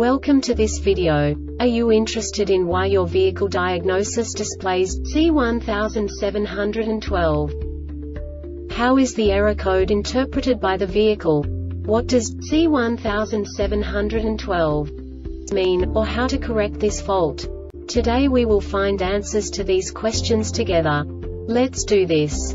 Welcome to this video. Are you interested in why your vehicle diagnosis displays C1712? How is the error code interpreted by the vehicle? What does C1712 mean, or how to correct this fault? Today we will find answers to these questions together. Let's do this.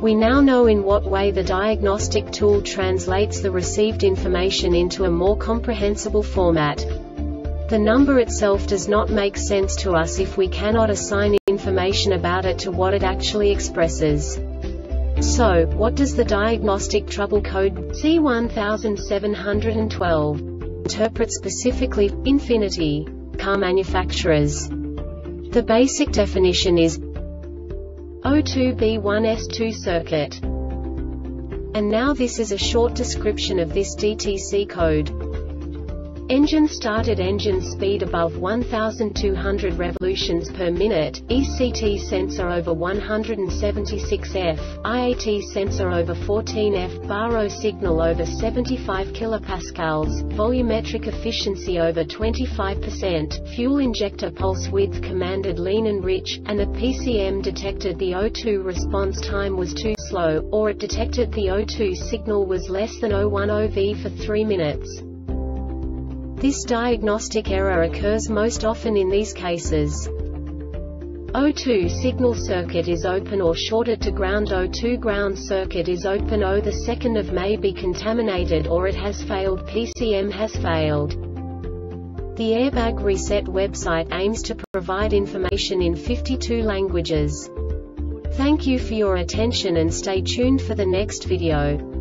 We now know in what way the diagnostic tool translates the received information into a more comprehensible format. The number itself does not make sense to us if we cannot assign information about it to what it actually expresses. So, what does the diagnostic trouble code C1712 interpret specifically, Infiniti, car manufacturers? The basic definition is O2B1S2 circuit. And now this is a short description of this DTC code. Engine started engine speed above 1200 revolutions per minute, ECT sensor over 176 F, IAT sensor over 14 F, baro signal over 75 kilopascals, volumetric efficiency over 25%, fuel injector pulse width commanded lean and rich, and the PCM detected the O2 response time was too slow, or it detected the O2 signal was less than 010 V for 3 minutes. This diagnostic error occurs most often in these cases. O2 signal circuit is open or shorted to ground O2 ground circuit is open O the 2nd of may be contaminated or it has failed PCM has failed. The Airbag Reset website aims to provide information in 52 languages. Thank you for your attention and stay tuned for the next video.